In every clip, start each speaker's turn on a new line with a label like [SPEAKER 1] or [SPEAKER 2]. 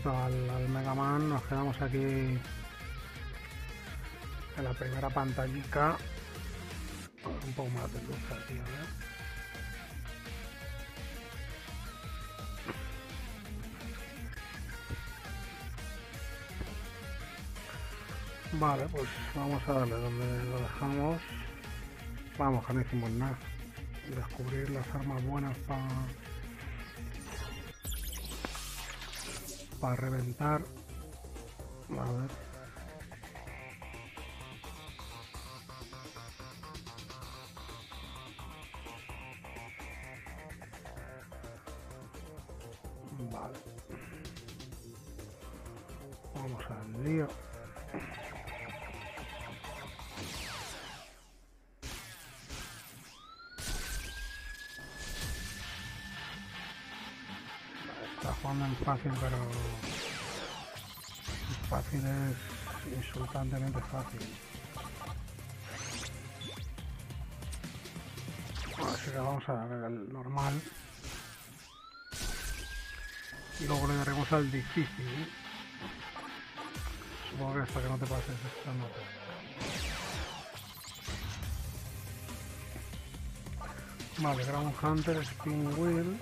[SPEAKER 1] al, Mega Man, nos quedamos aquí en la primera pantallica. Un poco más de luz aquí, ver. Vale, pues vamos a darle donde lo dejamos. Vamos, que no hicimos nada. Descubrir las armas buenas para para reventar. A ver. Fácil. Así que vamos a dar el normal. Y luego le daremos al difícil. Supongo que hasta que no te pases esta nota. Vale, Ground Hunter, Spin Wheel.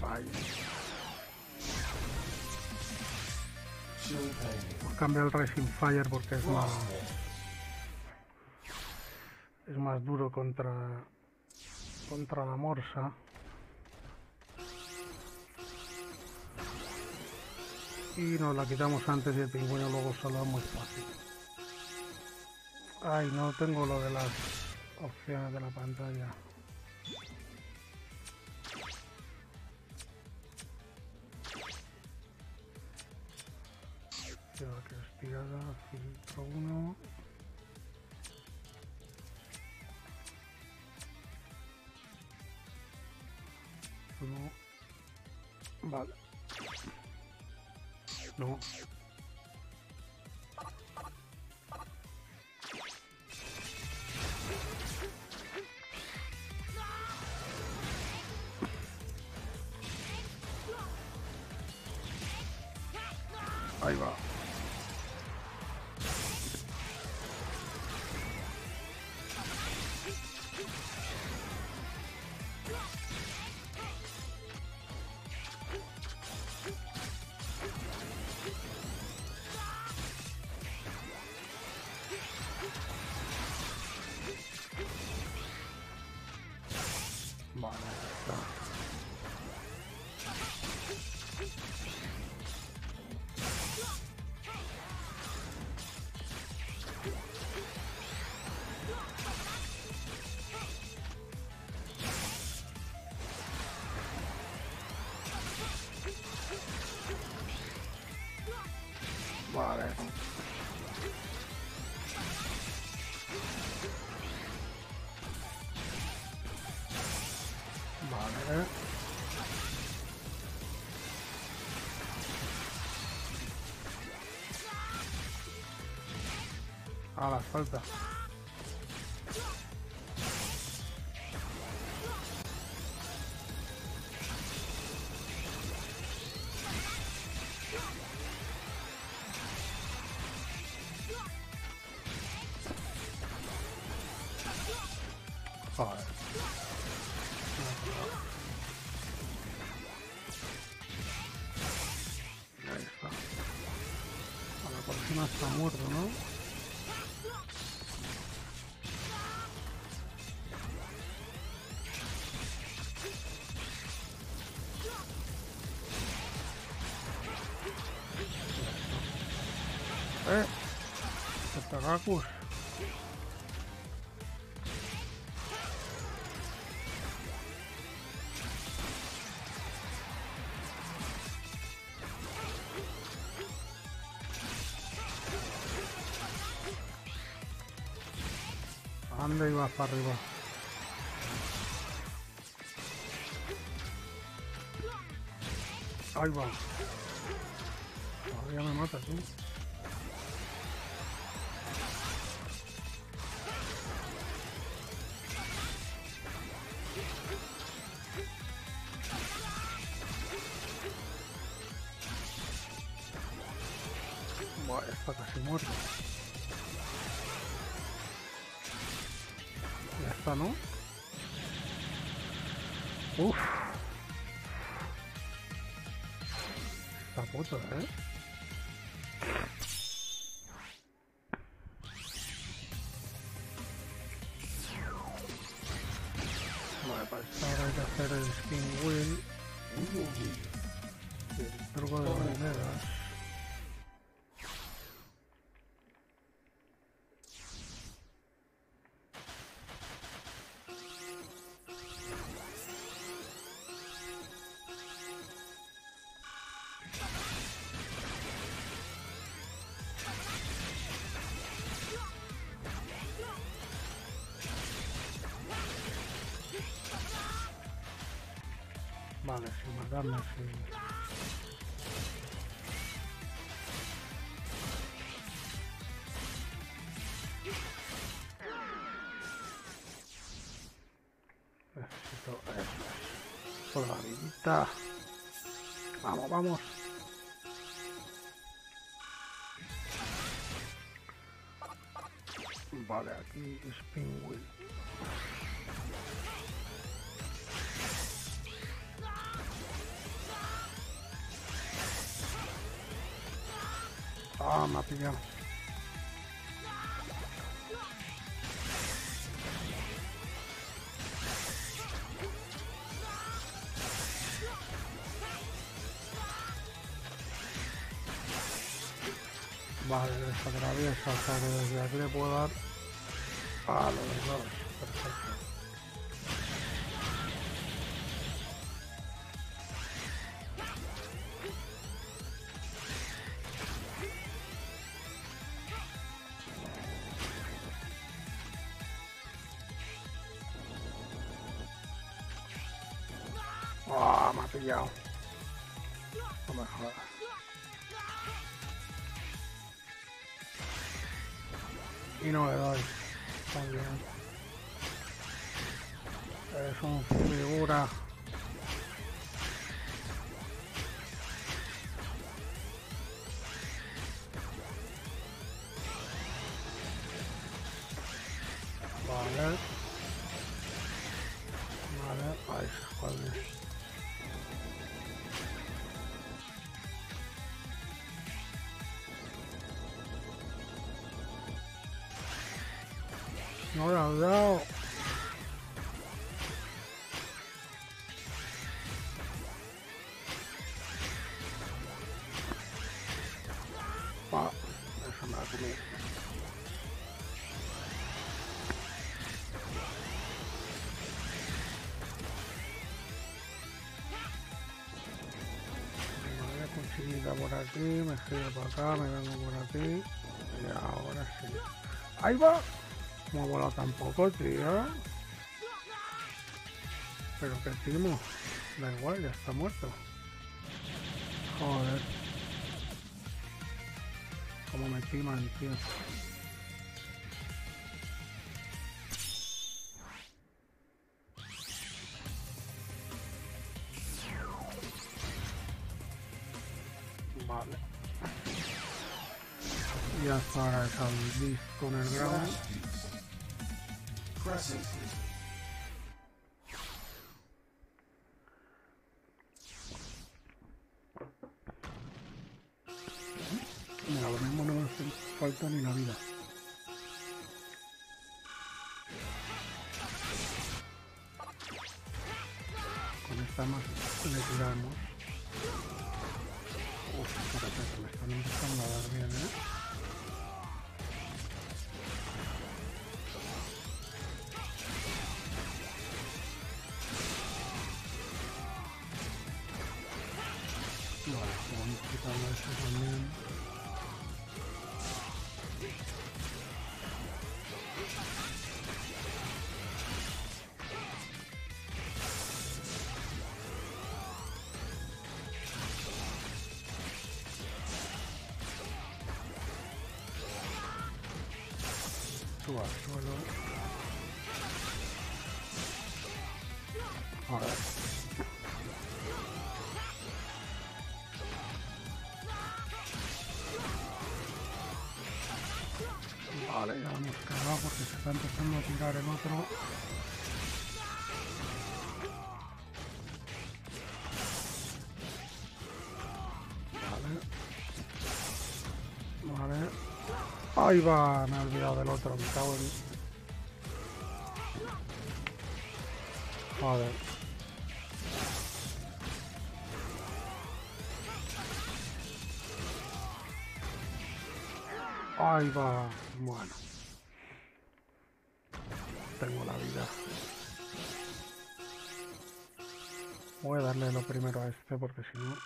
[SPEAKER 1] Rising Cambiado el Rising Fire porque es más. Es más duro contra. contra la morsa. Y nos la quitamos antes y el pingüino luego solo es muy fácil. Ay, no tengo lo de las opciones de la pantalla. Estirada, filtro 1. No. Vale. No. A la falta. Para arriba. Ahí va. Todavía me mata, casi De monedas. Vale, sin matarme, sin... vidita. Vamos, vamos. Vale, aquí wheel. Ah, me ha pillado. Vale, esa atraviesa, o sea que desde aquí le puedo dar a los dos. Es un figura. Vale. Vale, ahí. No le han dado. Por aquí, me giro para acá, me vengo por aquí. Y ahora sí. ¡Ahí va! No ha volado tampoco, tío. Pero que timo. Da igual, ya está muerto. Joder. Como me timan, tío. Está ahora el disco con el ground.
[SPEAKER 2] Crescent.
[SPEAKER 1] Vamos quitando eso también. Tú al suelo. A está empezando a tirar el otro. Vale. Vale. Ahí va, me he olvidado del otro, me cago en... Joder. Ahí va. Primero a este porque si no...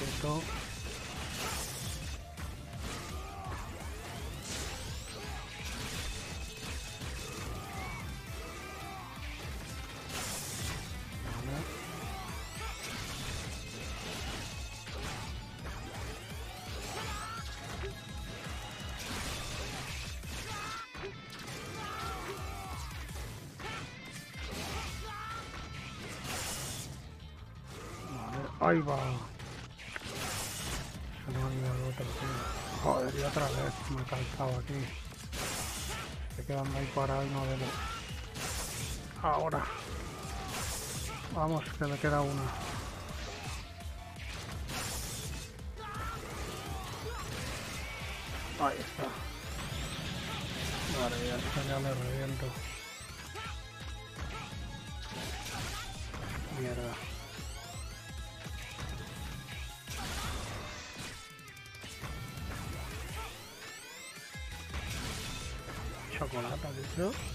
[SPEAKER 1] Quieto. Vale. Vale, ahí va. Otra vez me he calzado aquí. Estoy quedando ahí parado y no veo. Ahora. Vamos, que me queda una. Ahí está. Vale, ya ya le reviento. Não?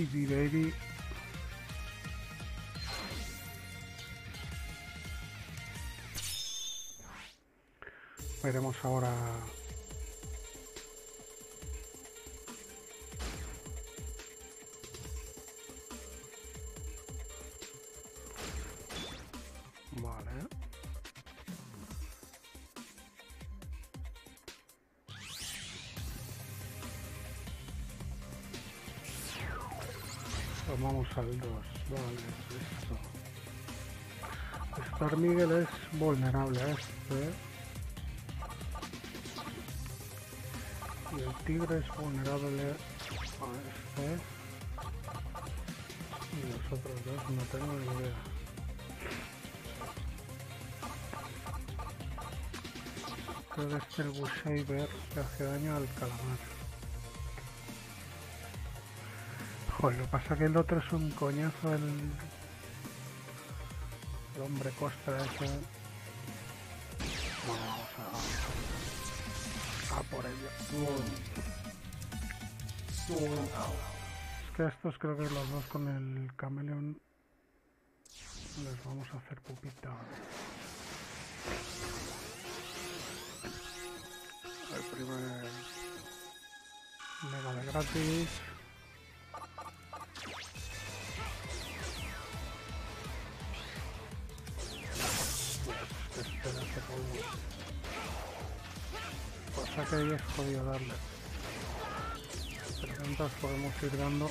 [SPEAKER 1] Easy baby. Veremos ahora. 2. Vale, listo. Star Miguel es vulnerable a este. Y el tigre es vulnerable a este. Y los otros dos no tengo ni idea. Creo que es el Bushaver que hace daño al calamar. Joder, lo que pasa que el otro es un coñazo, el, el hombre costra ese. Bueno, vamos a, vamos a, a por ello. Es que estos creo que los dos con el cameleón les vamos a hacer pupita. El primer mega de gratis. Cosa que ahí es jodido darle. Pero mientras podemos ir dando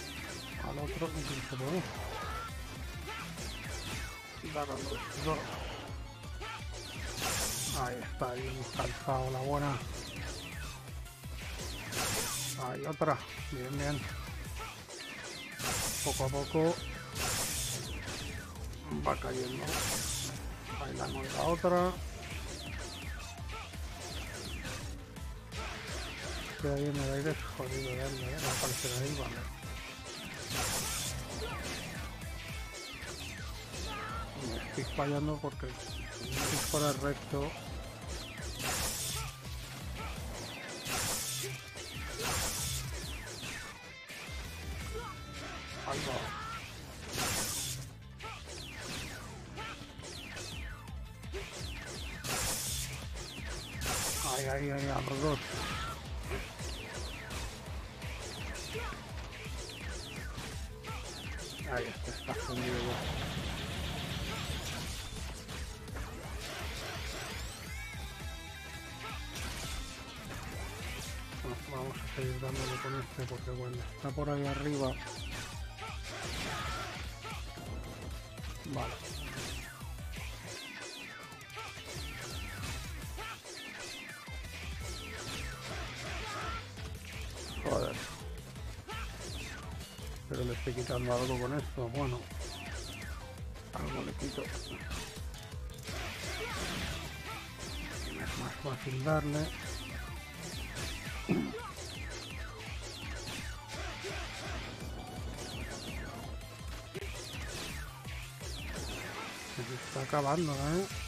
[SPEAKER 1] al otro incluso al dos. Ahí está, ahí hemos calzado la buena. Hay otra. Bien, bien. Poco a poco va cayendo. Ahí la otra. Ahí en el aire es jodido verlo, ¿eh? No aparece ahí, vale. Me estoy fallando porque si fuera recto quitando algo con esto. Bueno, algo le quito. Es más fácil darle. Se está acabando, ¿eh?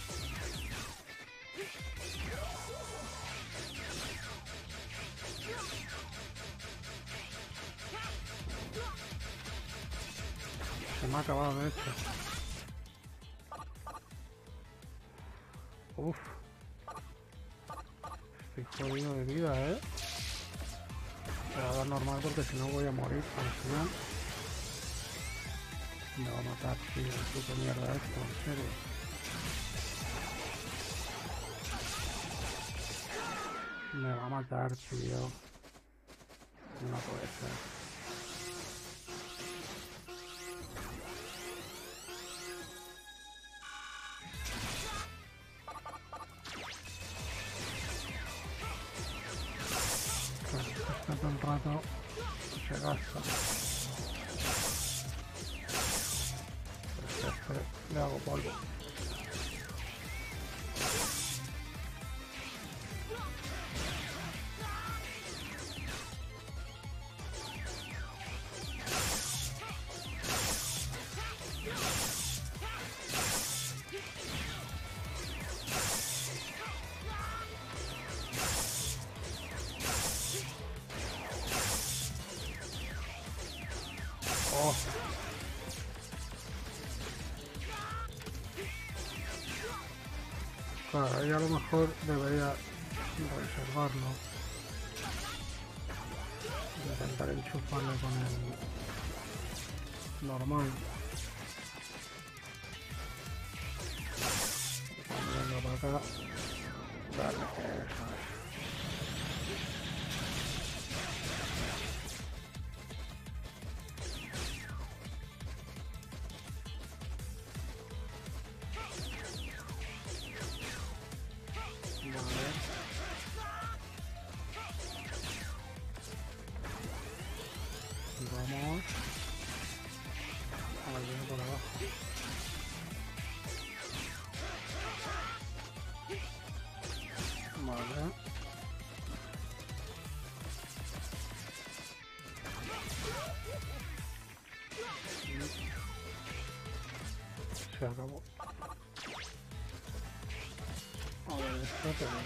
[SPEAKER 1] Estoy jodido de vida, ¿eh? Voy a dar normal porque si no voy a morir al final. Me va a matar, tío. Puto mierda esto, en serio. Me va a matar, tío. No puede ser. Mejor debería reservarlo. Intentar enchufarlo con el normal. Venga para acá,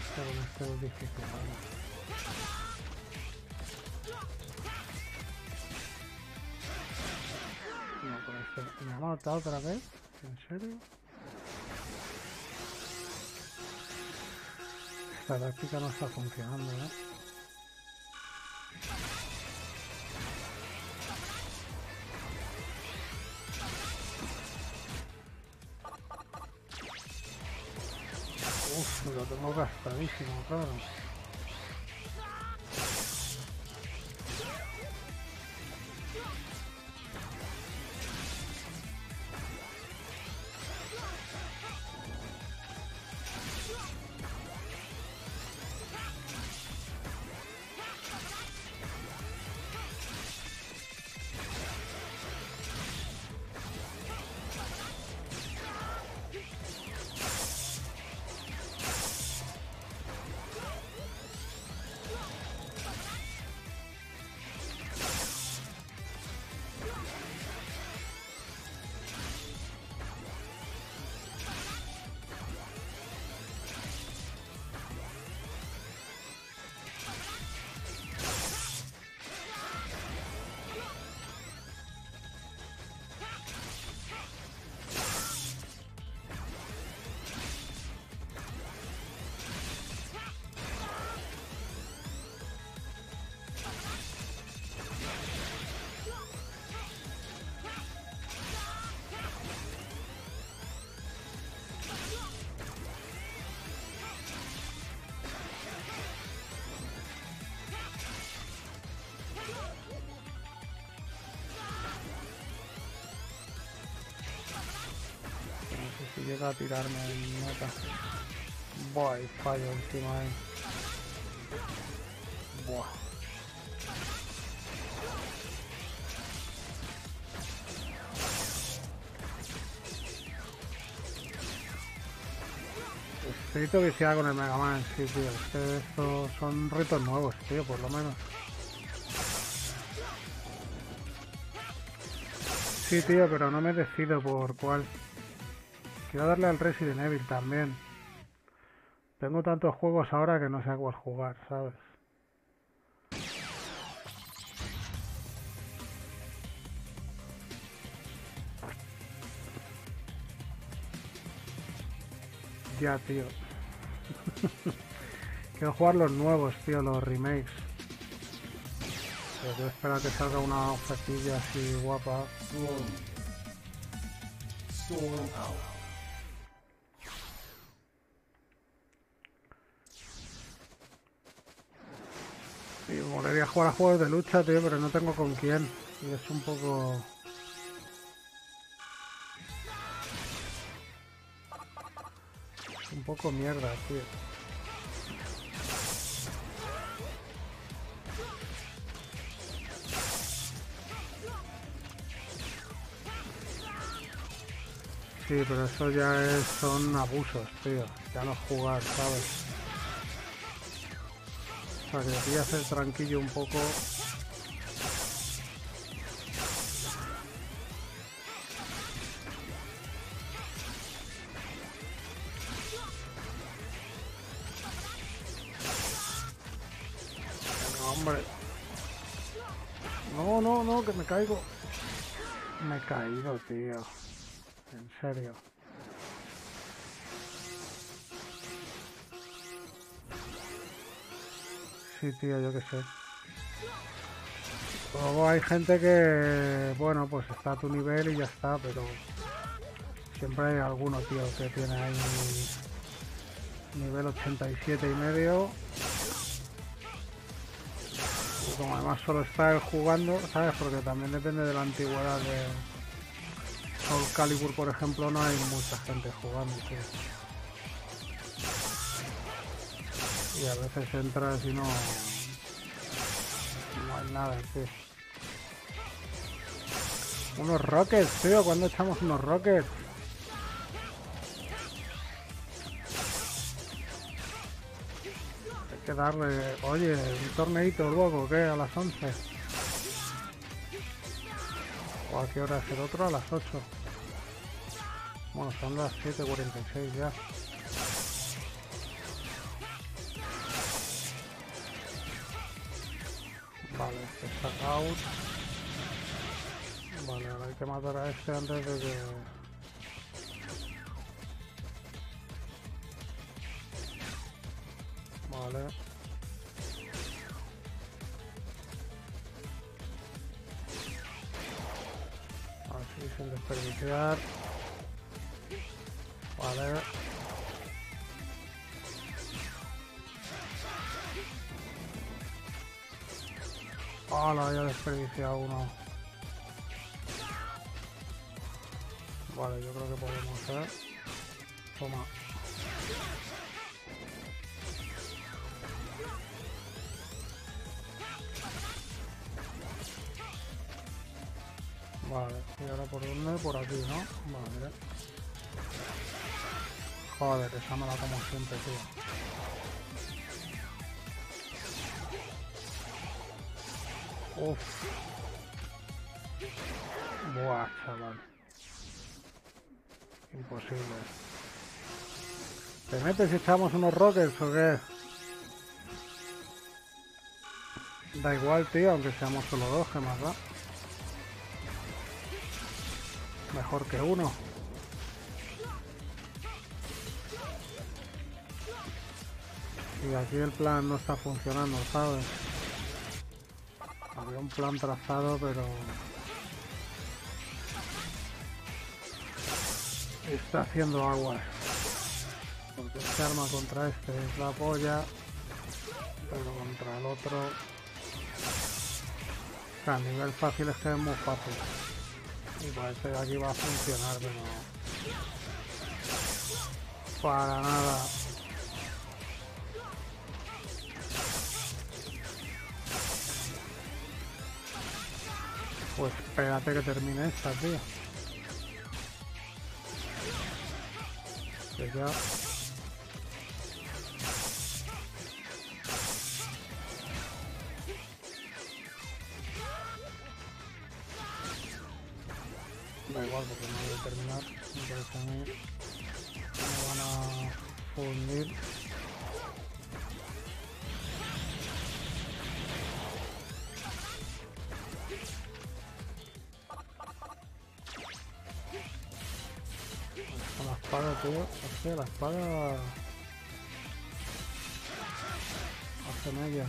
[SPEAKER 1] esto, pero esto, esto es difícil, ¿vale? No, con esto... ¿Me ha matado otra vez? ¿En serio? Esta táctica no está funcionando, ¿eh? Tengo gastadísimo, llega a tirarme en meta. Buah, y fallo encima ahí. Buah. Estoy viciado con el Mega Man, sí, tío. Es que estos son retos nuevos, tío, por lo menos. Sí, tío, pero no me decido por cuál. Quiero darle al Resident Evil también. Tengo tantos juegos ahora que no sé a cuál jugar, ¿sabes? Ya, tío. Quiero jugar los nuevos, tío, los remakes. Pero espero que salga una ofertilla así guapa. Y me a jugar a juegos de lucha, tío, pero no tengo con quién. Y es un poco... un poco mierda, tío. Sí, pero eso ya son abusos, tío. Ya no jugar, ¿sabes? O sea, que debería ser tranquilo un poco. Venga, hombre. No, no, no, que me caigo. Me he caído, tío en serio. Sí, tío, yo qué sé. Luego hay gente que, bueno, pues está a tu nivel y ya está, pero siempre hay alguno, tío, que tiene ahí nivel 87 y medio. Y como además solo está jugando, ¿sabes? Porque también depende de la antigüedad de, Soul Calibur, por ejemplo, no hay mucha gente jugando, Y a veces entras y no... No hay nada, tío. Unos rockets, tío. ¿Cuándo echamos unos rockets? Hay que darle... Oye, un torneito luego, ¿qué? A las 11. ¿O a qué hora es el otro? A las 8. Bueno, son las 7.46 ya. Está out. Vale, ahora hay que matar a este antes de que... Vale. Así sin desperdiciar. Vale. Hola, ya he desperdiciado uno. Vale, yo creo que podemos hacer. Toma. Vale, y ahora por dónde, por aquí, ¿no? Vale. Joder, esa me la como siempre, tío. Uf. Buah, chaval. Imposible. ¿Te metes si echamos unos rockets o qué? Da igual, tío, aunque seamos solo dos, que más da? Mejor que uno. Y aquí el plan no está funcionando, ¿sabes? Había un plan trazado, pero... Está haciendo aguas. Porque este arma contra este es la polla, pero contra el otro... A nivel fácil es que es muy fácil. Y parece que aquí va a funcionar, pero... Para nada. Pues espérate que termine esta, tío. Ya... Da igual porque no voy a terminar. Entonces espada, tío. Hostia, la espada... Hace media.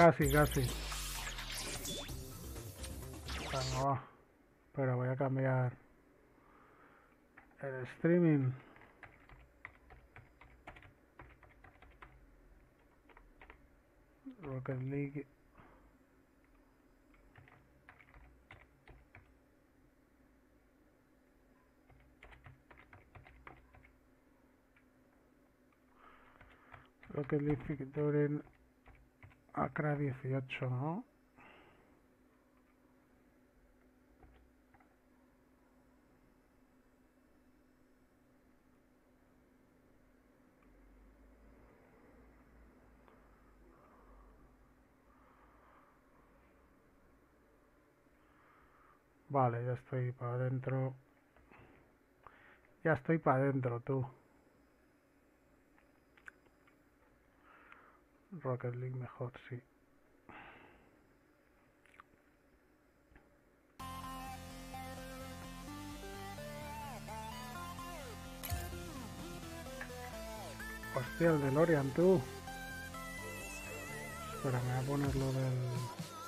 [SPEAKER 1] Casi, casi. Venga, va. Pero voy a cambiar el streaming. Rocket League. Rocket League Victorian Acra 18, ¿no? Vale, ya estoy para adentro. Ya estoy para adentro, tú. Rocket League mejor, sí. Hostia, el de Lorian, tú. Espera, me voy a poner lo del...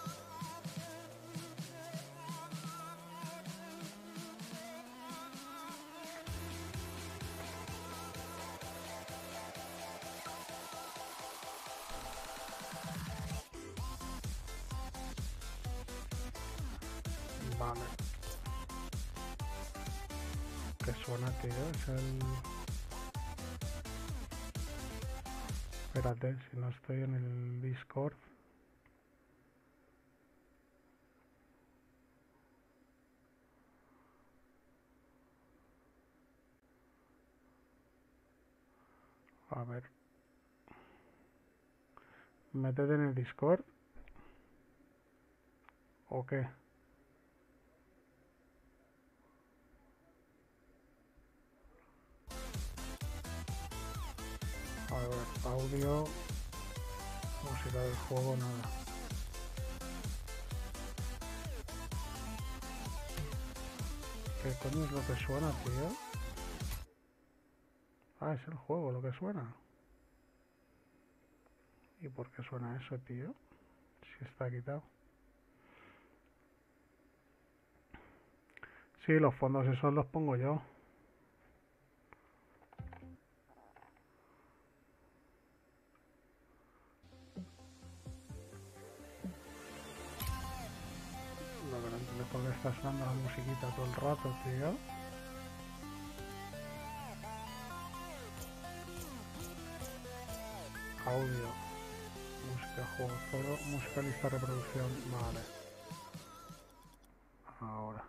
[SPEAKER 1] Métete en el Discord. ¿O qué? A ver, audio, música del juego, nada. ¿Qué coño es lo que suena, tío? Ah, es el juego lo que suena. ¿Y por qué suena eso, tío? Si está quitado. Sí, los fondos esos los pongo yo. Lo que no entiendo es por qué está sonando la musiquita todo el rato, tío. Audio. Música, juego, todo. Música, lista, reproducción. Vale. Ahora.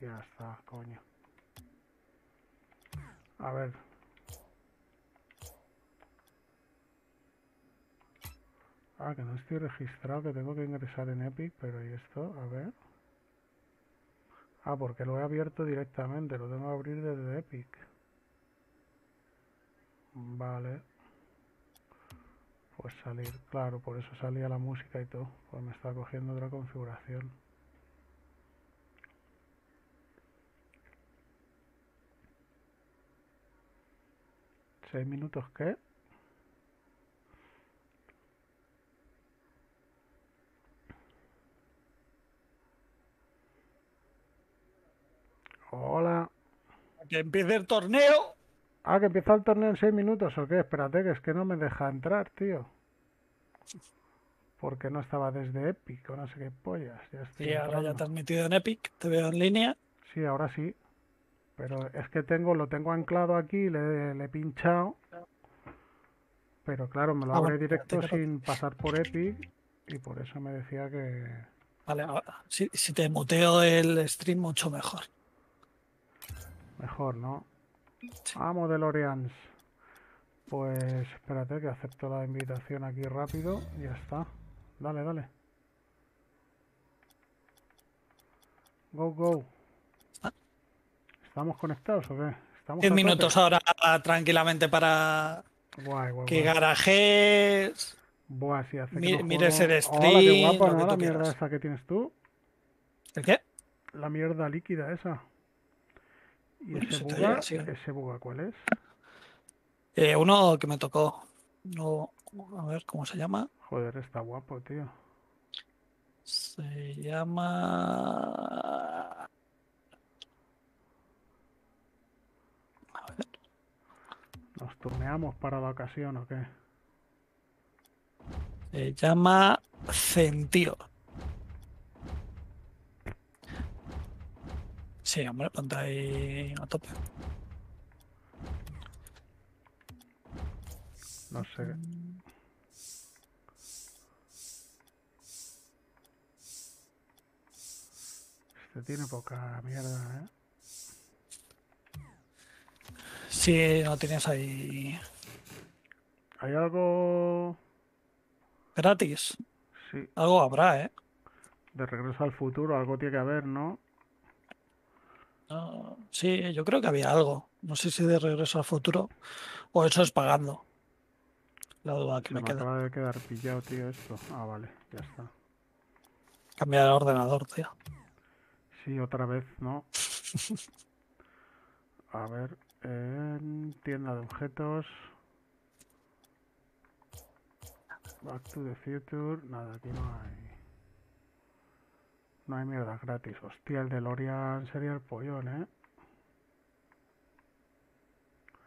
[SPEAKER 1] Ya está, coño. A ver. Ah, que no estoy registrado, que tengo que ingresar en Epic, pero ¿y esto? A ver. Ah, porque lo he abierto directamente, lo tengo que abrir desde Epic. Vale pues salir, claro, por eso salía la música y todo, pues me está cogiendo otra configuración. ¿Seis minutos qué? Hola.
[SPEAKER 2] Que empiece el torneo.
[SPEAKER 1] Ah, que empieza el torneo en seis minutos o qué? Espérate, que es que no me deja entrar, tío. Porque no estaba desde Epic o no sé qué pollas. Ya estoy
[SPEAKER 2] Y ahora ya te has metido en Epic, te veo en línea.
[SPEAKER 1] Sí, ahora sí. Pero es que tengo, lo tengo anclado aquí, le, le he pinchado. Pero claro, me lo
[SPEAKER 2] Ah,
[SPEAKER 1] abre
[SPEAKER 2] bueno,
[SPEAKER 1] directo sin pasar por Epic. Y por eso me decía que.
[SPEAKER 2] Vale, ahora, si, si te muteo el stream, mucho mejor.
[SPEAKER 1] Mejor, ¿no?
[SPEAKER 2] Sí.
[SPEAKER 1] Amo DeLoreans. Pues espérate que acepto la invitación aquí rápido. y Ya está. Dale, dale. Go, go. ¿Estamos conectados o qué? ¿Estamos
[SPEAKER 2] 10
[SPEAKER 1] a tope?
[SPEAKER 2] minutos ahora tranquilamente para
[SPEAKER 1] Guay, guay,
[SPEAKER 2] que
[SPEAKER 1] guay.
[SPEAKER 2] garajes.
[SPEAKER 1] Buah, sí, hace que
[SPEAKER 2] Mi-
[SPEAKER 1] no
[SPEAKER 2] mires
[SPEAKER 1] juego.
[SPEAKER 2] el
[SPEAKER 1] Hola, qué
[SPEAKER 2] stream,
[SPEAKER 1] guapa,
[SPEAKER 2] lo
[SPEAKER 1] ¿no?
[SPEAKER 2] que
[SPEAKER 1] La mierda
[SPEAKER 2] quieras.
[SPEAKER 1] esa que tienes tú.
[SPEAKER 2] ¿El qué?
[SPEAKER 1] La mierda líquida esa. ¿Y ese buga? ¿Ese buga cuál es?
[SPEAKER 2] Eh, uno que me tocó. No, a ver cómo se llama.
[SPEAKER 1] Joder, está guapo, tío.
[SPEAKER 2] Se llama. A ver,
[SPEAKER 1] ¿Nos turneamos para la ocasión o qué?
[SPEAKER 2] se llama Centío. Sí, hombre, ponte ahí a tope.
[SPEAKER 1] No sé. Este tiene poca mierda, ¿eh?
[SPEAKER 2] Sí, no tienes ahí
[SPEAKER 1] ¿Hay algo...?
[SPEAKER 2] gratis.
[SPEAKER 1] Sí,
[SPEAKER 2] Algo habrá, ¿eh?
[SPEAKER 1] de regreso al futuro, algo tiene que haber, ¿no?
[SPEAKER 2] No, sí, yo creo que había algo. No sé si de regreso al futuro o eso es pagando. La duda que
[SPEAKER 1] Se
[SPEAKER 2] me
[SPEAKER 1] me
[SPEAKER 2] queda.
[SPEAKER 1] acaba de quedar pillado, tío, esto. Ah, vale, ya está.
[SPEAKER 2] Cambiar el ordenador, tío.
[SPEAKER 1] Sí, otra vez, ¿no? A ver, en tienda de objetos. Back to the future. Nada, aquí no hay. No hay mierda gratis. Hostia, el DeLorean sería el pollón, ¿eh?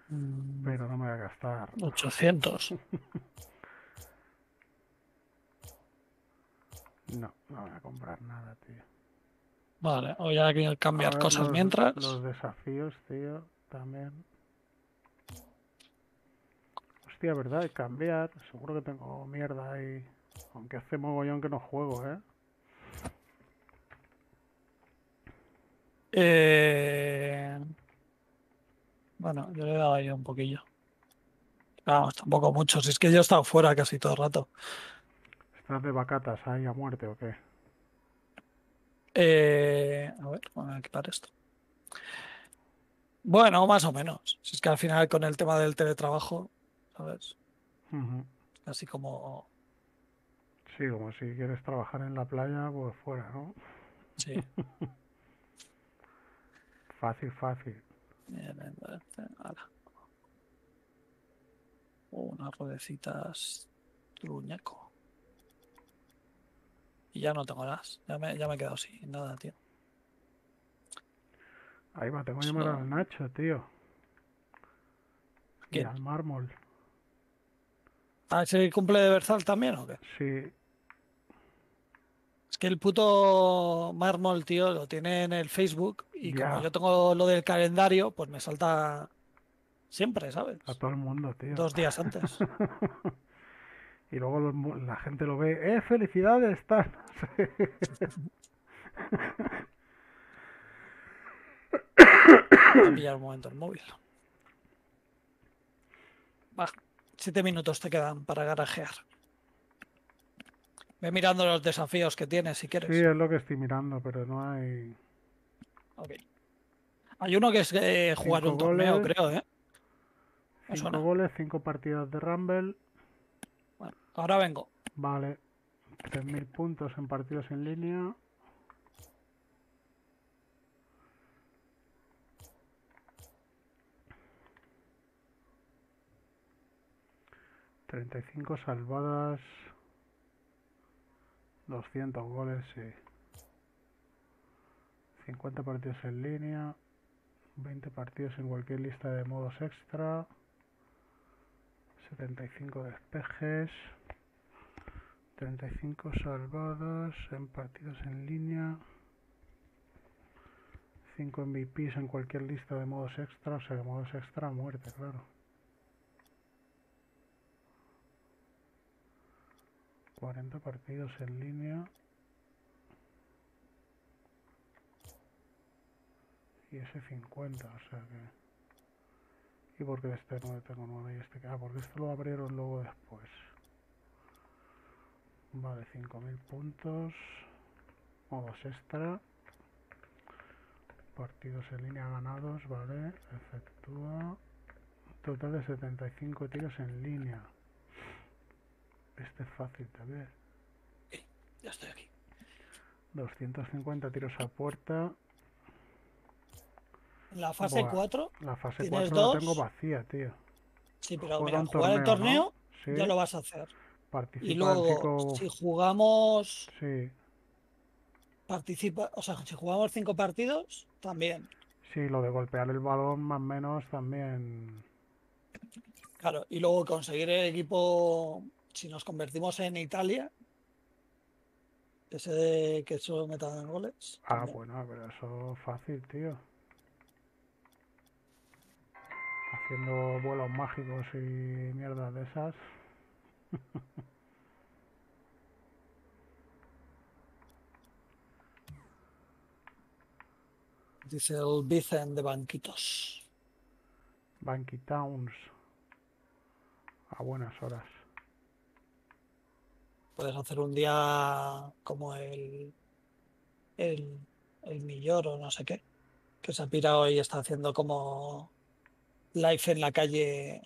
[SPEAKER 2] Mm,
[SPEAKER 1] Pero no me voy a gastar.
[SPEAKER 2] 800.
[SPEAKER 1] No, no voy a comprar nada, tío.
[SPEAKER 2] Vale, voy a cambiar
[SPEAKER 1] ver,
[SPEAKER 2] cosas
[SPEAKER 1] los-
[SPEAKER 2] mientras.
[SPEAKER 1] Los desafíos, tío, también. Hostia, ¿verdad? Y cambiar. Seguro que tengo mierda ahí. Aunque hace mogollón que no juego, ¿eh?
[SPEAKER 2] Eh, Bueno, yo le he dado ahí un poquillo. Vamos, tampoco mucho. Si es que yo he estado fuera casi todo el rato.
[SPEAKER 1] ¿Estás de vacatas ahí a muerte o qué?
[SPEAKER 2] Eh, a ver, voy a quitar esto. Bueno, más o menos. Si es que al final con el tema del teletrabajo, ¿sabes?
[SPEAKER 1] Ujú.
[SPEAKER 2] Así como,
[SPEAKER 1] Sí, como si quieres trabajar en la playa, pues fuera, ¿no?
[SPEAKER 2] sí.
[SPEAKER 1] Fácil, fácil.
[SPEAKER 2] Unas ruedecitas truñaco. Y ya no tengo nada. Ya me, ya me he quedado sin nada, tío.
[SPEAKER 1] Ahí va, tengo que llamar al Nacho, tío. Y
[SPEAKER 2] ¿Quién?
[SPEAKER 1] al mármol.
[SPEAKER 2] Ah, ¿ese cumple de Berzal también o qué?
[SPEAKER 1] Sí,
[SPEAKER 2] Es que el puto mármol, tío, lo tiene en el Facebook y como
[SPEAKER 1] Ya.
[SPEAKER 2] yo tengo lo del calendario, pues me salta siempre, ¿sabes?
[SPEAKER 1] a todo el mundo, tío.
[SPEAKER 2] Dos días antes.
[SPEAKER 1] Y luego los la gente lo ve, ¡eh, felicidades! Tal.
[SPEAKER 2] Voy a pillar un momento el móvil. Va, siete minutos te quedan para garajear. Ve mirando los desafíos que tienes si quieres.
[SPEAKER 1] Sí, es lo que estoy mirando, pero no hay...
[SPEAKER 2] Ok. Hay uno que es eh, jugar
[SPEAKER 1] Cinco
[SPEAKER 2] un torneo,
[SPEAKER 1] goles.
[SPEAKER 2] creo, ¿eh?
[SPEAKER 1] Cinco
[SPEAKER 2] suena.
[SPEAKER 1] goles, cinco partidas de Rumble.
[SPEAKER 2] Bueno, ahora vengo.
[SPEAKER 1] Vale. 3.000 puntos en partidos en línea. 35 salvadas. 200 goles, sí. 50 partidos en línea. 20 partidos en cualquier lista de modos extra. 75 despejes. 35 salvadas en partidos en línea. 5 MVPs en cualquier lista de modos extra, o sea, de modos extra muerte, claro. 40 partidos en línea. Y ese 50, o sea que... ¿Y por qué este no tengo 9 y este. Ah, porque esto lo abrieron luego después. Vale, 5.000 puntos. Modos extra. Partidos en línea ganados, vale. Efectúa. Total de 75 tiros en línea. Este es fácil también.
[SPEAKER 2] Ya estoy aquí.
[SPEAKER 1] 250 tiros a puerta.
[SPEAKER 2] La fase
[SPEAKER 1] Buah,
[SPEAKER 2] 4,
[SPEAKER 1] La fase
[SPEAKER 2] ¿Tienes
[SPEAKER 1] 4 la
[SPEAKER 2] dos?
[SPEAKER 1] tengo vacía, tío.
[SPEAKER 2] sí, pero
[SPEAKER 1] Juega
[SPEAKER 2] mira, jugar el
[SPEAKER 1] torneo, ¿no?
[SPEAKER 2] torneo
[SPEAKER 1] Sí.
[SPEAKER 2] ya lo vas a hacer.
[SPEAKER 1] Participa
[SPEAKER 2] Y luego, si jugamos,
[SPEAKER 1] Sí,
[SPEAKER 2] participa, o sea, si jugamos cinco partidos, también.
[SPEAKER 1] sí, lo de golpear el balón más o menos también.
[SPEAKER 2] Claro, y luego conseguir el equipo, si nos convertimos en Italia, ese de que solo metan goles.
[SPEAKER 1] Ah,
[SPEAKER 2] también.
[SPEAKER 1] bueno, pero eso es fácil, tío. Haciendo vuelos mágicos y mierdas de esas.
[SPEAKER 2] Dice el Vicen de Banquitos.
[SPEAKER 1] Banky Towns. A buenas horas.
[SPEAKER 2] Puedes hacer un día como el, el, el Millor o no sé qué, que se ha pirado y está haciendo como live en la calle.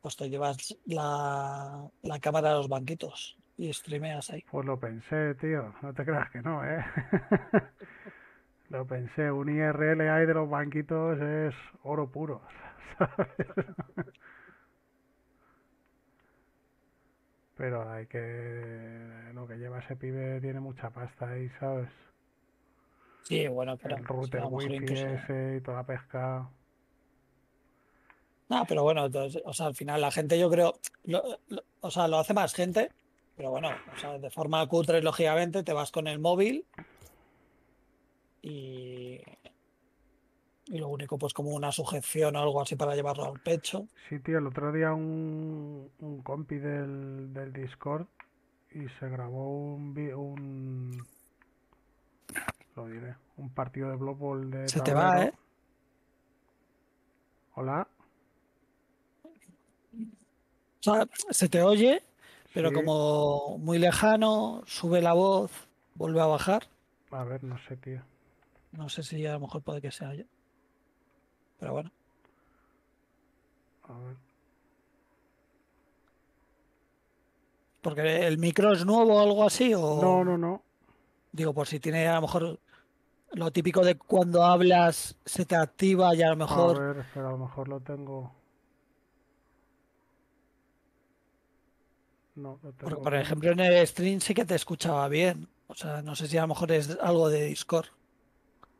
[SPEAKER 2] Pues te llevas la, la cámara a los banquitos y streameas ahí.
[SPEAKER 1] Pues lo pensé, tío. No te creas que no, ¿eh? lo pensé. Un IRL ahí de los banquitos es oro puro. ¿sabes? Pero hay que... Lo que lleva ese pibe tiene mucha pasta ahí, ¿sabes?
[SPEAKER 2] Sí, bueno, pero
[SPEAKER 1] El router wifi ese y toda la pesca.
[SPEAKER 2] No, pero bueno, entonces, o sea, al final la gente yo creo, lo- lo- o sea, lo hace más gente, pero bueno, o sea, de forma cutre, lógicamente, te vas con el móvil y, y lo único, pues como una sujeción o algo así para llevarlo al pecho.
[SPEAKER 1] Sí, tío, el otro día un, un compi del, del Discord y se grabó un, un lo diré, un partido de Blood Bowl de
[SPEAKER 2] Se te va. ¿eh?
[SPEAKER 1] Hola.
[SPEAKER 2] O sea, se te oye, pero
[SPEAKER 1] Sí.
[SPEAKER 2] como muy lejano, sube la voz, vuelve a bajar.
[SPEAKER 1] A ver, no sé, tío.
[SPEAKER 2] No sé si a lo mejor puede que sea yo. Pero bueno.
[SPEAKER 1] A ver.
[SPEAKER 2] Porque el micro es nuevo o algo así, o
[SPEAKER 1] No, no, no.
[SPEAKER 2] digo, por si tiene a lo mejor lo típico de cuando hablas se te activa y a lo
[SPEAKER 1] A
[SPEAKER 2] mejor
[SPEAKER 1] ver, espera, a lo mejor lo tengo. No, lo
[SPEAKER 2] Porque,
[SPEAKER 1] tengo.
[SPEAKER 2] por
[SPEAKER 1] bien.
[SPEAKER 2] ejemplo, en el stream sí que te escuchaba bien. O sea, no sé si a lo mejor es algo de Discord.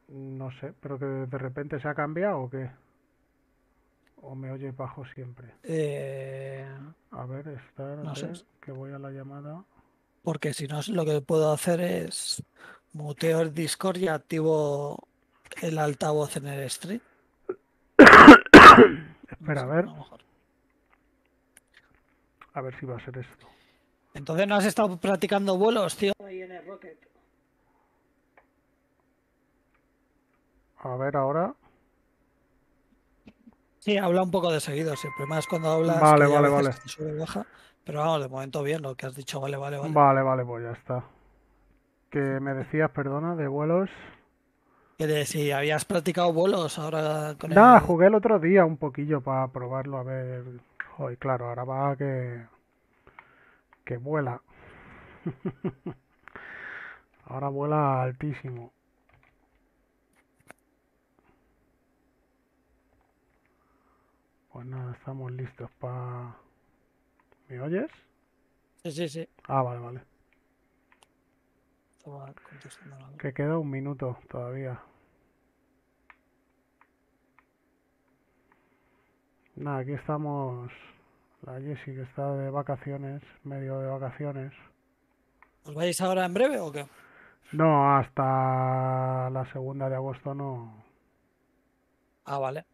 [SPEAKER 1] No sé, pero que de repente se ha cambiado o qué. O me oyes bajo siempre.
[SPEAKER 2] Eh,
[SPEAKER 1] A ver, está,
[SPEAKER 2] No sé.
[SPEAKER 1] que voy a la llamada.
[SPEAKER 2] porque si no, lo que puedo hacer es muteo el Discord y activo el altavoz en el stream.
[SPEAKER 1] Espera, a ver, a ver si va a ser esto.
[SPEAKER 2] Entonces, ¿no has estado practicando vuelos, tío? Ahí en el Rocket.
[SPEAKER 1] A ver ahora.
[SPEAKER 2] Sí, habla un poco de seguido. problema es cuando hablas.
[SPEAKER 1] Vale,
[SPEAKER 2] que
[SPEAKER 1] vale, vale.
[SPEAKER 2] sube y baja. Pero vamos, de momento bien lo que has dicho. Vale, vale, vale.
[SPEAKER 1] Vale, vale, pues ya está. Que me decías, perdona, de vuelos.
[SPEAKER 2] Que de- si habías practicado vuelos ahora con
[SPEAKER 1] Nada,
[SPEAKER 2] el...
[SPEAKER 1] jugué el otro día un poquillo para probarlo, a ver. Joder, claro, ahora va que. que vuela. Ahora vuela altísimo. Pues nada, estamos listos para... ¿Me oyes?
[SPEAKER 2] Sí, sí, sí.
[SPEAKER 1] Ah, vale, vale.
[SPEAKER 2] Estaba contestando algo.
[SPEAKER 1] Que queda un minuto todavía. Nada, aquí estamos. La Jessie que está de vacaciones, medio de vacaciones.
[SPEAKER 2] ¿Os vais ahora en breve o qué?
[SPEAKER 1] No, hasta la segunda de agosto no.
[SPEAKER 2] Ah, vale.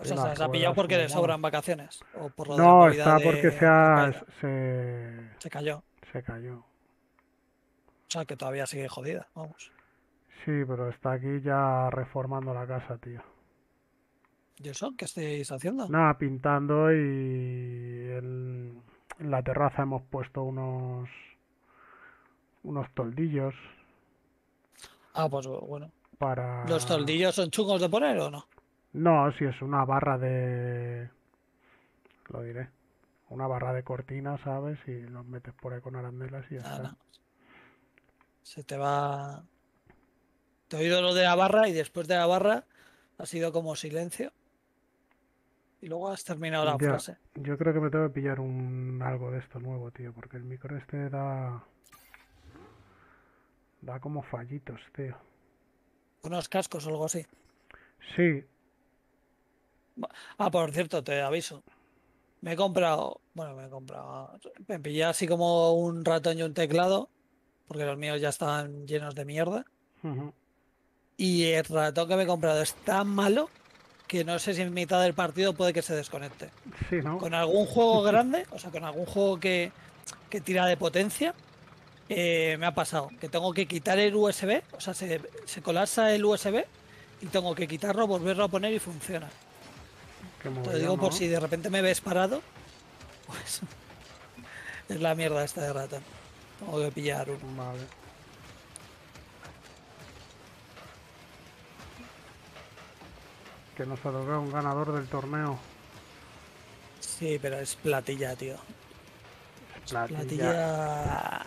[SPEAKER 2] O sea, se ha pillado porque le sobran vacaciones. O por lo de
[SPEAKER 1] No,
[SPEAKER 2] Navidad
[SPEAKER 1] está
[SPEAKER 2] de-
[SPEAKER 1] porque
[SPEAKER 2] de
[SPEAKER 1] se, ha- se,
[SPEAKER 2] Se cayó.
[SPEAKER 1] se cayó.
[SPEAKER 2] O sea, que todavía sigue jodida. Vamos.
[SPEAKER 1] Sí, pero está aquí ya reformando la casa, tío.
[SPEAKER 2] ¿Y eso? ¿Qué estáis haciendo?
[SPEAKER 1] Nada, pintando y en, en la terraza hemos puesto unos unos toldillos
[SPEAKER 2] Ah, pues bueno.
[SPEAKER 1] para...
[SPEAKER 2] ¿Los toldillos son chungos de poner o no?
[SPEAKER 1] No, si es una barra de... Lo diré. Una barra de cortina, ¿sabes? Y los metes por ahí con arandelas y ya
[SPEAKER 2] Nada,
[SPEAKER 1] está.
[SPEAKER 2] Se te va. Te he oído lo de la barra y después de la barra ha sido como silencio. Y luego has terminado la
[SPEAKER 1] Ya.
[SPEAKER 2] frase.
[SPEAKER 1] Yo creo que me tengo que pillar un algo de esto nuevo, tío, porque el micro este da... Da como fallitos, tío.
[SPEAKER 2] Unos cascos o algo así.
[SPEAKER 1] Sí,
[SPEAKER 2] Ah, por cierto, te aviso. Me he comprado. Bueno, me he comprado. Me pillé así como un ratón y un teclado. Porque los míos ya estaban llenos de mierda. Y el ratón que me he comprado es tan malo que no sé si en mitad del partido puede que se desconecte.
[SPEAKER 1] sí, ¿no?
[SPEAKER 2] con algún juego grande, o sea, con algún juego que, que tira de potencia, eh, me ha pasado que tengo que quitar el USB, o sea, se, se colapsa el USB y tengo que quitarlo, volverlo a poner y funciona. Te lo digo por si de repente me ves parado, pues es la mierda esta de ratón. Tengo que pillar uno.
[SPEAKER 1] Vale. Que nos ha tocado un ganador del torneo.
[SPEAKER 2] Sí, pero es platilla, tío.
[SPEAKER 1] Platilla,
[SPEAKER 2] Platilla.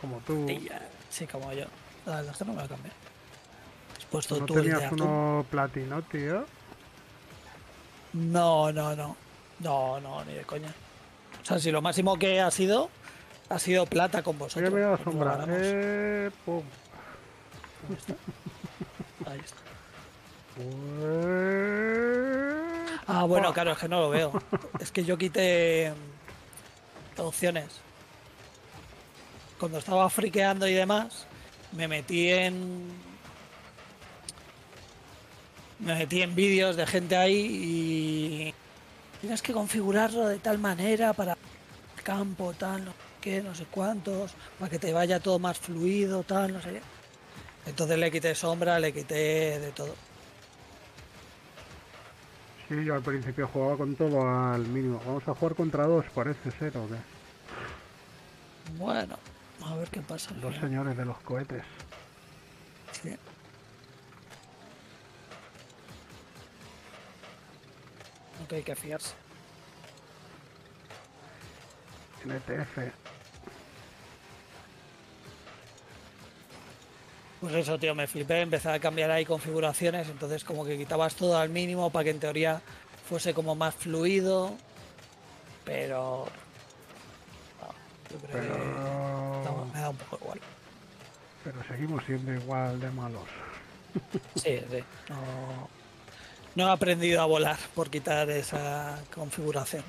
[SPEAKER 1] como tú.
[SPEAKER 2] platilla. Sí, como yo. La verdad es que no me lo cambié. Has puesto
[SPEAKER 1] ¿Tú no
[SPEAKER 2] tú el de
[SPEAKER 1] tenías uno platino, tío?
[SPEAKER 2] No, no, no. No, no, ni de coña. O sea, si lo máximo que ha sido, ha sido plata con vosotros.
[SPEAKER 1] mira la
[SPEAKER 2] porque lo
[SPEAKER 1] sombra. Eh, pum.
[SPEAKER 2] Ahí está.
[SPEAKER 1] Eh,
[SPEAKER 2] Ah, bueno, claro, es que no lo veo. Es que yo quité mm, opciones. Cuando estaba friqueando y demás, me metí en. Me metí en vídeos de gente ahí y. Tienes que configurarlo de tal manera para el campo, tal, no sé qué, no sé cuántos, para que te vaya todo más fluido, tal, no sé qué. Entonces le quité sombra, le quité de todo.
[SPEAKER 1] Sí, yo al principio jugaba con todo al mínimo. Vamos a jugar contra dos, parece ser, ¿o qué?
[SPEAKER 2] Bueno, a ver qué pasa. final.
[SPEAKER 1] señores de los cohetes.
[SPEAKER 2] Sí. Aunque hay que fiarse.
[SPEAKER 1] NTF.
[SPEAKER 2] Pues eso, tío, me flipé, empecé a cambiar ahí configuraciones, entonces como que quitabas todo al mínimo para que en teoría fuese como más fluido, pero... no, yo creo que no,
[SPEAKER 1] Pero...
[SPEAKER 2] me da un poco igual.
[SPEAKER 1] Pero seguimos siendo igual de malos.
[SPEAKER 2] Sí, sí. No, no he aprendido a volar por quitar esa configuración.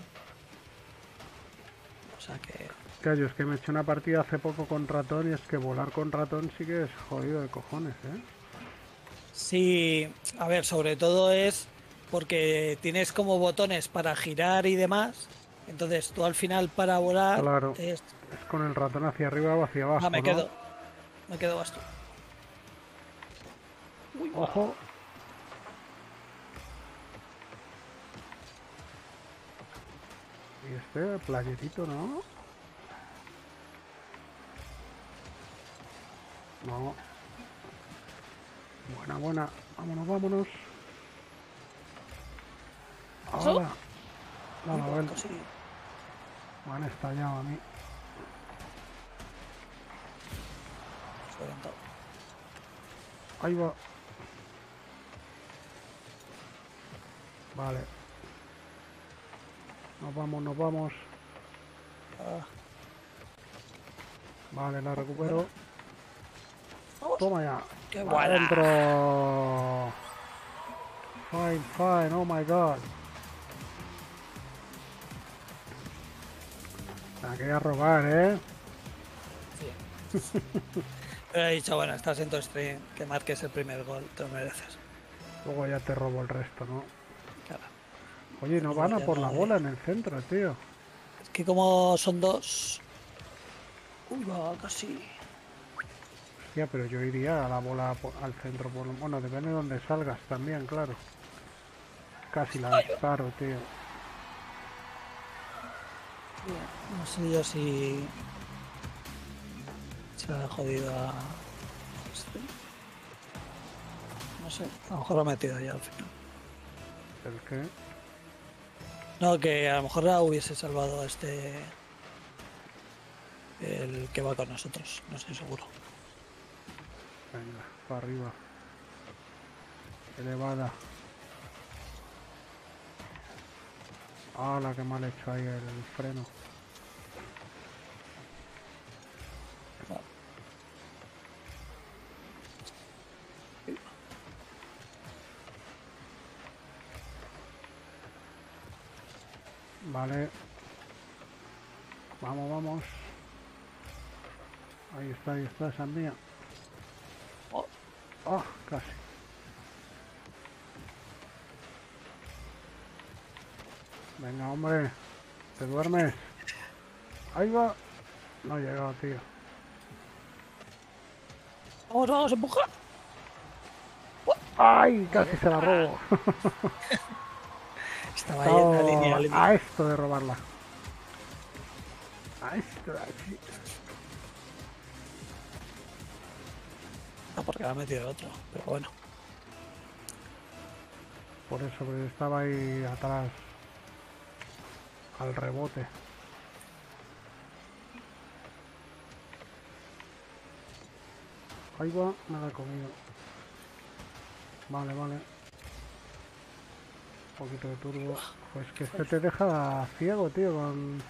[SPEAKER 2] O sea que...
[SPEAKER 1] Callo, es que me he hecho una partida hace poco con ratón y es que volar con ratón sí que es jodido de cojones, ¿eh?
[SPEAKER 2] Sí, a ver, sobre todo es porque tienes como botones para girar y demás. Entonces tú al final para volar
[SPEAKER 1] Claro.
[SPEAKER 2] es...
[SPEAKER 1] Es con el ratón hacia arriba o hacia abajo,
[SPEAKER 2] Ah, me
[SPEAKER 1] ¿no?
[SPEAKER 2] quedo. Me quedo basto.
[SPEAKER 1] Ojo. Y este playerito, ¿no? No. Buena, buena. Vámonos, vámonos. Ahora.
[SPEAKER 2] Uy,
[SPEAKER 1] bueno.
[SPEAKER 2] casi-
[SPEAKER 1] Me han estallado a mí. Ahí va. Vale. Nos vamos, nos vamos.
[SPEAKER 2] Ah,
[SPEAKER 1] Vale, la recupero. Toma ya.
[SPEAKER 2] ¡Qué!
[SPEAKER 1] Adentro. Fine, fine. Oh my god. La quería robar, ¿eh?
[SPEAKER 2] Sí. Pero he dicho, bueno, estás en tu stream, que marques el primer gol, te lo mereces.
[SPEAKER 1] Luego ya te robo el resto, ¿no? Oye, no
[SPEAKER 2] Luego
[SPEAKER 1] van a por la bola en el centro, tío.
[SPEAKER 2] Es que como son dos... Uy, va, casi...
[SPEAKER 1] Hostia, pero yo iría a la bola al centro. Por... Bueno, depende de dónde salgas también, claro. Casi la disparo, tío.
[SPEAKER 2] No sé yo si... Se ha jodido a... este. No sé, a lo mejor lo ha metido ya al final.
[SPEAKER 1] ¿El qué?
[SPEAKER 2] No, que a lo mejor la hubiese salvado a este... El que va con nosotros, no estoy seguro.
[SPEAKER 1] Venga, para arriba. Elevada. ¡Hala, qué mal hecho ahí el freno!
[SPEAKER 2] Vale.
[SPEAKER 1] Vamos, vamos. Ahí está, ahí está, esa es mía.
[SPEAKER 2] Oh,
[SPEAKER 1] ¡Ah! casi. Venga, hombre. ¿Te duermes? Ahí va. No ha llegado, tío.
[SPEAKER 2] Vamos, vamos, empuja.
[SPEAKER 1] ¡Ay! Casi se la robo.
[SPEAKER 2] Estaba ahí en la línea
[SPEAKER 1] a esto de robarla. A esto de aquí.
[SPEAKER 2] No, porque la ha metido otro, pero bueno.
[SPEAKER 1] Por eso, porque estaba ahí atrás. Al rebote. Ahí va, me la he comido. Vale, vale. Un poquito de turbo. Pues que este te deja ciego, tío, con...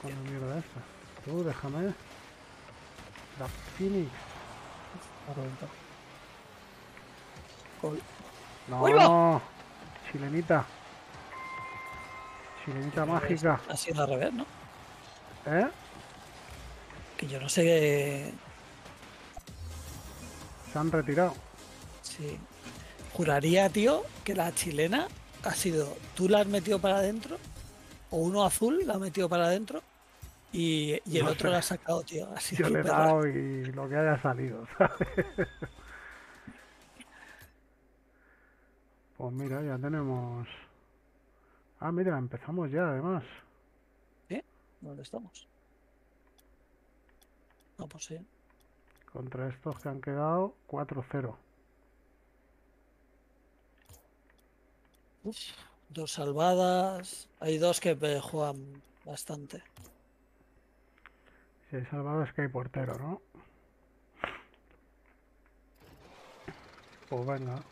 [SPEAKER 1] Con la mierda esta. Tú, déjame. La Phoenix. No,
[SPEAKER 2] ¡Ahí va!
[SPEAKER 1] chilenita. Chilenita mágica.
[SPEAKER 2] Ha sido al revés, ¿no?
[SPEAKER 1] ¿Eh?
[SPEAKER 2] Que yo no sé
[SPEAKER 1] Se han retirado.
[SPEAKER 2] si. Juraría, tío, que la chilena ha sido. Tú la has metido para adentro, o uno azul la ha metido para adentro, y, y el
[SPEAKER 1] No
[SPEAKER 2] otro
[SPEAKER 1] sé.
[SPEAKER 2] la ha sacado, tío. Sido
[SPEAKER 1] Yo le he dado y lo que haya salido, ¿sabes? Pues mira, ya tenemos... Ah, mira, empezamos ya, además.
[SPEAKER 2] ¿Dónde estamos? No, pues sí.
[SPEAKER 1] Contra estos que han quedado 4-0.
[SPEAKER 2] Dos salvadas. Hay dos que juegan bastante.
[SPEAKER 1] Si hay salvado es que hay portero, ¿no? Pues venga.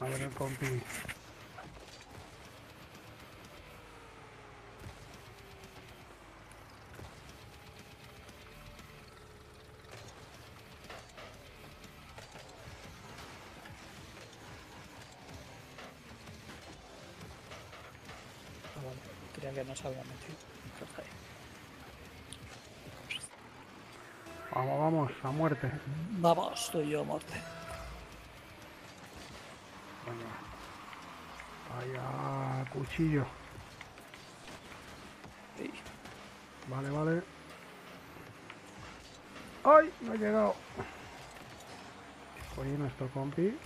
[SPEAKER 1] A ver el compi.
[SPEAKER 2] Que no se había metido.
[SPEAKER 1] Vamos, vamos, a muerte.
[SPEAKER 2] Vamos, tú y yo.
[SPEAKER 1] Venga. Vaya cuchillo.
[SPEAKER 2] Sí.
[SPEAKER 1] Vale, vale. ¡Ay! No he llegado. Oye, nuestro compi.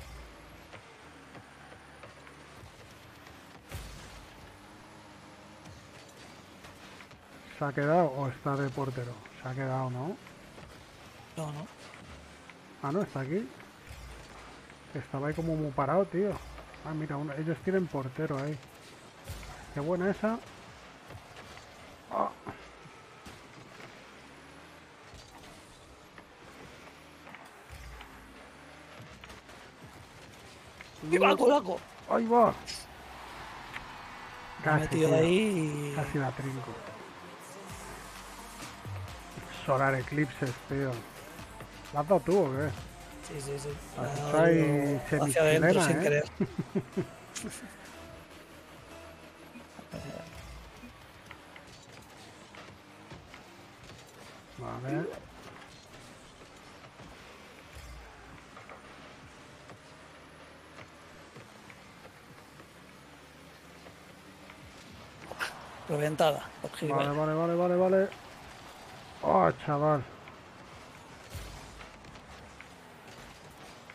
[SPEAKER 1] ¿Se ha quedado o está de portero? Se ha quedado, ¿no?
[SPEAKER 2] No, no.
[SPEAKER 1] Ah, no, está aquí. Estaba ahí como muy parado, tío. Ah, mira, uno- ellos tienen portero ahí. Qué buena esa. Ah.
[SPEAKER 2] ¡Viva el colaco!
[SPEAKER 1] ¡Ahí va!
[SPEAKER 2] Me
[SPEAKER 1] Casi,
[SPEAKER 2] metido
[SPEAKER 1] tío.
[SPEAKER 2] ahí y...
[SPEAKER 1] Casi la trinco. Solar Eclipses, tío. ¿La has dado tú o qué?
[SPEAKER 2] Sí, sí, sí. Dado hacia adentro
[SPEAKER 1] semichilena,
[SPEAKER 2] sin
[SPEAKER 1] ¿eh?
[SPEAKER 2] querer.
[SPEAKER 1] Vale.
[SPEAKER 2] Reventada.
[SPEAKER 1] Vale, vale, vale, vale, vale. Oh, chaval.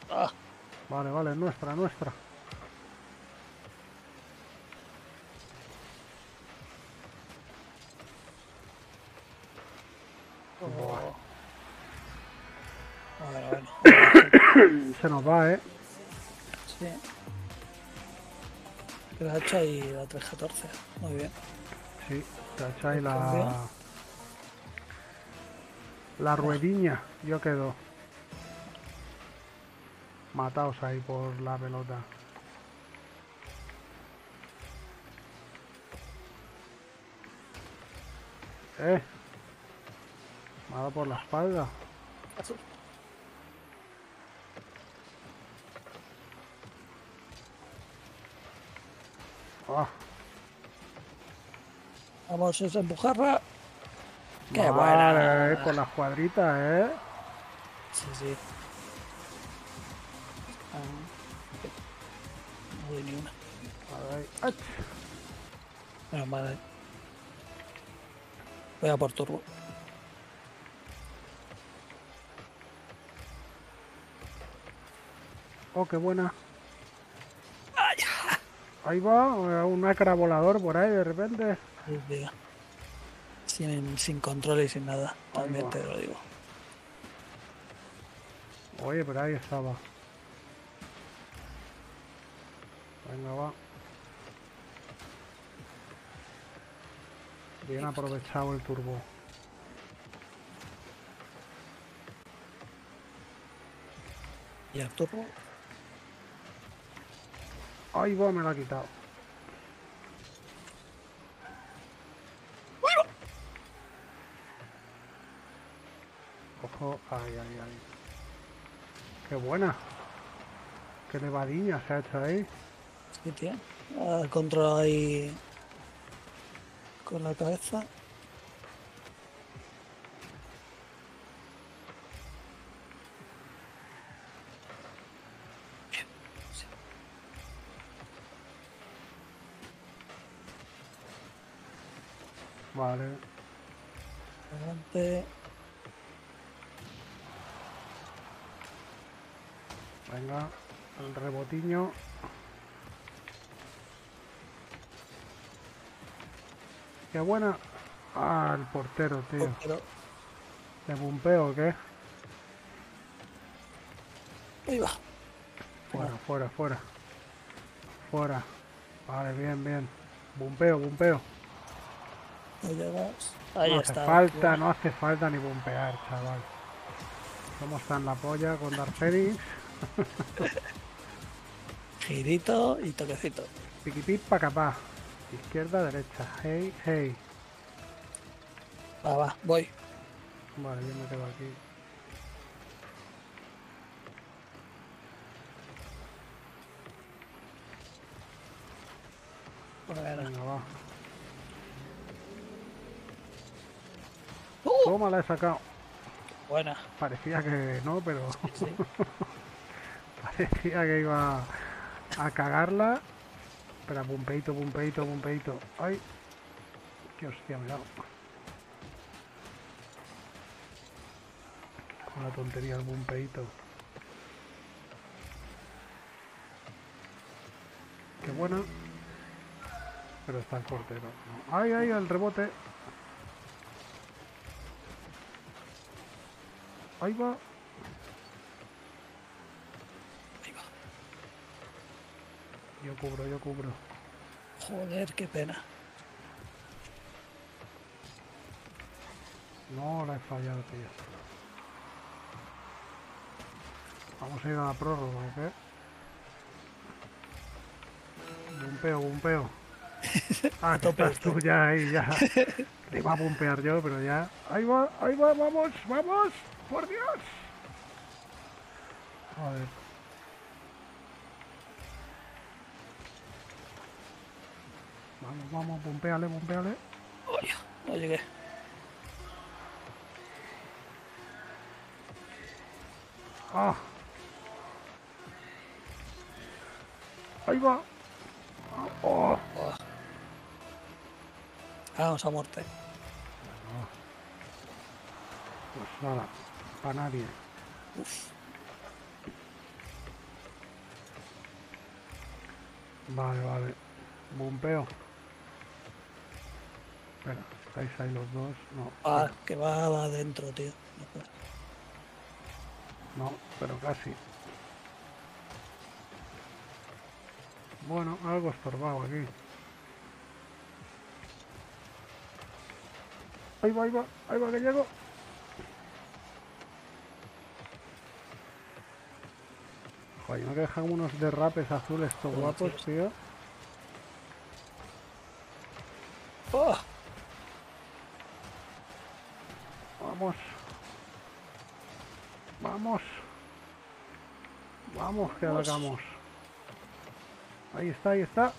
[SPEAKER 2] Ah,
[SPEAKER 1] Vale, vale, nuestra, nuestra.
[SPEAKER 2] oh. Bueno.
[SPEAKER 1] Se nos va, ¿eh?
[SPEAKER 2] Sí. Que la ha hecho ahí la 314. Muy bien.
[SPEAKER 1] Sí, te echáis la... La ruediña. Yo quedo. Mataos ahí por la pelota. Eh. Me ha dado por la espalda. Ah,
[SPEAKER 2] Vamos a empujarla. Qué buena.
[SPEAKER 1] eh, por las cuadritas, eh.
[SPEAKER 2] Sí, sí. Ah, no doy ni una.
[SPEAKER 1] Ahí. ¡Ach!
[SPEAKER 2] Menos mal. Voy a por turbo.
[SPEAKER 1] Oh, qué buena. Ahí va, eh, un acra volador por ahí de repente.
[SPEAKER 2] Sí. Sin, sin control y sin nada. También
[SPEAKER 1] va.
[SPEAKER 2] te lo digo.
[SPEAKER 1] Oye, pero ahí estaba. Venga, va. Bien aprovechado el turbo.
[SPEAKER 2] Y el turbo.
[SPEAKER 1] Ahí va, me lo ha quitado. Ojo, ay, ay, ay. Qué buena. Qué levadiña se ha hecho ahí.
[SPEAKER 2] Sí, tío. Ah, control ahí. Con la cabeza.
[SPEAKER 1] Vale.
[SPEAKER 2] Adelante.
[SPEAKER 1] Venga, el rebotiño. Qué buena. Ah, el portero, tío. ¿De bumpeo o qué?
[SPEAKER 2] Ahí va.
[SPEAKER 1] Fuera, fuera, fuera. Fuera. Vale, bien, bien. Bumpeo, bumpeo.
[SPEAKER 2] No llegas. Ahí
[SPEAKER 1] no
[SPEAKER 2] está.
[SPEAKER 1] hace falta, no hace falta ni bumpear, chaval. ¿Cómo está en la polla con Phoenix?
[SPEAKER 2] Girito y toquecito.
[SPEAKER 1] Piquipip pa' capá. Izquierda, derecha. Hey, hey.
[SPEAKER 2] Va, va, voy.
[SPEAKER 1] Vale, yo me quedo aquí.
[SPEAKER 2] Bueno,
[SPEAKER 1] Venga, va.
[SPEAKER 2] ¡Uh!
[SPEAKER 1] Toma, la he sacado.
[SPEAKER 2] Buena.
[SPEAKER 1] Parecía que no, pero
[SPEAKER 2] Sí.
[SPEAKER 1] parecía que iba a cagarla. Espera, bumpeito, bumpeito, bumpeito. ¡Ay! ¡Qué hostia me! Con la tontería del bumpeito. ¡Qué buena! Pero está el portero. ¿no? ¡Ay, ay! El rebote. Ahí va.
[SPEAKER 2] Ahí va.
[SPEAKER 1] Yo cubro, yo cubro.
[SPEAKER 2] Joder, qué pena.
[SPEAKER 1] No la he fallado, tío. Vamos a ir a la prórroga, ¿o qué? bumpeo, bumpeo. Ah, que estás tú ya ahí, ya. Te iba a bumpear yo, pero ya. Ahí va, ahí va, vamos, vamos. Por Dios. Joder. Vamos, bumpeale, bumpeale.
[SPEAKER 2] Oye, no llegué.
[SPEAKER 1] Ah. Ahí va. Oh.
[SPEAKER 2] Vamos a muerte.
[SPEAKER 1] Pues nada, para nadie.
[SPEAKER 2] Uf.
[SPEAKER 1] Vale, vale. Bumpeo. Espera, estáis ahí los dos. No,
[SPEAKER 2] Ah, que va, va adentro, tío. No
[SPEAKER 1] pero casi. Bueno, algo estorbado aquí. Ahí va, ahí va, ahí va que llego. Joder, no que dejan unos derrapes azules estos guapos, tío.
[SPEAKER 2] ¡Oh!
[SPEAKER 1] Vamos. Vamos. Vamos, que hagamos. Ahí está, ahí está.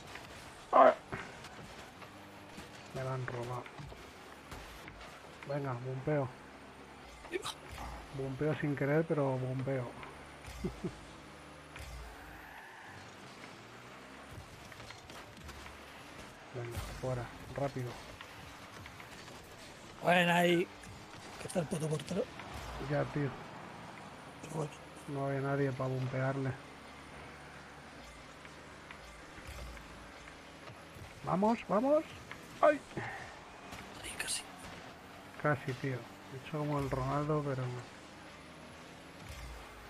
[SPEAKER 1] ¡Ah! Me la han robado. Venga, bumpeo. Bumpeo sin querer, pero bumpeo. Venga, fuera, rápido.
[SPEAKER 2] Bueno, ahí. Que está el puto portero.
[SPEAKER 1] Ya, tío.
[SPEAKER 2] Bueno.
[SPEAKER 1] No había nadie para bumpearle. Vamos, vamos. ¡Ay!
[SPEAKER 2] Ahí casi.
[SPEAKER 1] Casi, tío. He hecho como el Ronaldo, pero no.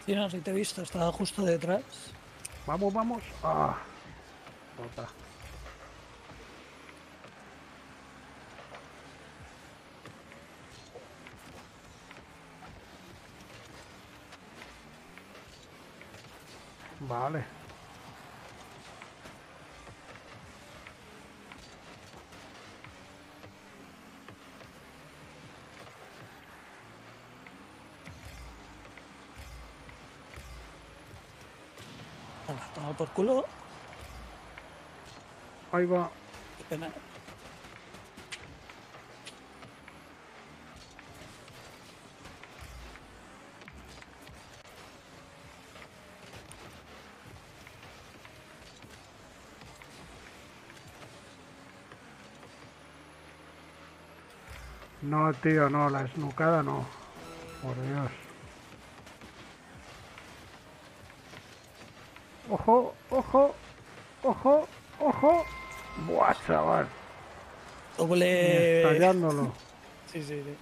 [SPEAKER 2] Sí, no, si te he visto. Estaba justo detrás.
[SPEAKER 1] Vamos, vamos. ¡Ah! Otra. Vale.
[SPEAKER 2] Venga, toma por culo.
[SPEAKER 1] Ahí va.
[SPEAKER 2] Qué pena.
[SPEAKER 1] No, tío, no. La esnucada no. Por Dios. Ojo, ojo, ojo, ojo. Buah, chaval.
[SPEAKER 2] Doble.
[SPEAKER 1] estallándolo.
[SPEAKER 2] Sí, sí, sí.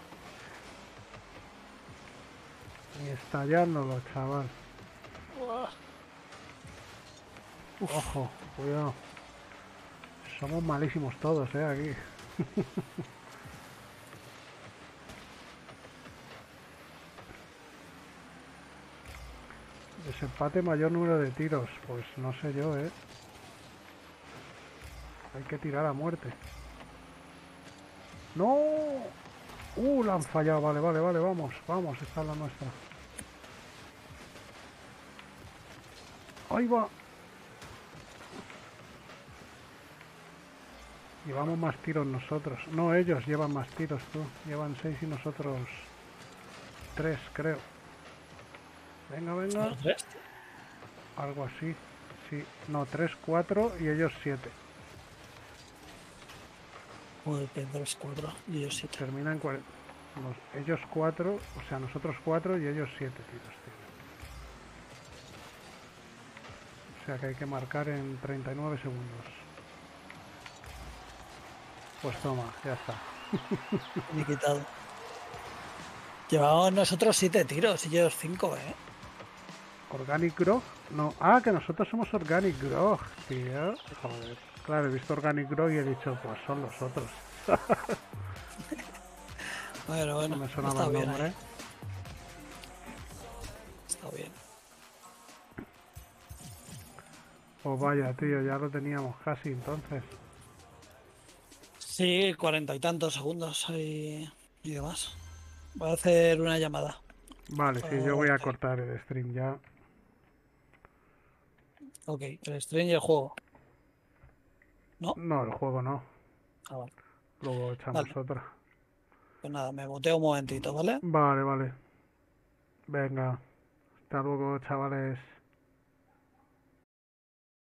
[SPEAKER 1] Ni estallándolo, chaval.
[SPEAKER 2] Uah.
[SPEAKER 1] Ojo, cuidado. Somos malísimos todos, eh, aquí. Desempate mayor número de tiros. Pues no sé yo, eh. Hay que tirar a muerte. ¡No! ¡Uh! La han fallado. Vale, vale, vale. Vamos, vamos. Esta es la nuestra. Ahí va. Llevamos más tiros nosotros. No, ellos llevan más tiros, tú. Llevan seis y nosotros tres, creo. Venga, venga. Algo así. Sí. No, tres, cuatro y ellos siete.
[SPEAKER 2] Muy bien, tres, cuatro. Y yo siete.
[SPEAKER 1] Terminan cuare- los- ellos cuatro, o sea, nosotros cuatro y ellos siete tiros, tío. O sea que hay que marcar en 39 segundos. Pues toma, ya está.
[SPEAKER 2] Ni quitado. Llevamos nosotros siete tiros y ellos cinco, ¿eh?
[SPEAKER 1] Organic Grog, no. Ah, que nosotros somos Organic Grog, tío. Joder. Claro, he visto Organic Grog y he dicho, pues son los otros.
[SPEAKER 2] Bueno,
[SPEAKER 1] No
[SPEAKER 2] bueno.
[SPEAKER 1] me
[SPEAKER 2] Está
[SPEAKER 1] sonaba el
[SPEAKER 2] bien,
[SPEAKER 1] nombre.
[SPEAKER 2] está bien.
[SPEAKER 1] Pues vaya, tío, ya lo teníamos casi entonces.
[SPEAKER 2] Sí, cuarenta y tantos segundos y, y demás. Voy a hacer una llamada.
[SPEAKER 1] Vale, sí, yo voy a cortar el stream ya.
[SPEAKER 2] Ok, el stream y el juego.
[SPEAKER 1] No, el juego no.
[SPEAKER 2] Ah, vale.
[SPEAKER 1] Luego echamos
[SPEAKER 2] Vale.
[SPEAKER 1] otra.
[SPEAKER 2] Pues nada, me boteo un momentito, ¿vale?
[SPEAKER 1] Vale, vale. Venga. Hasta luego, chavales.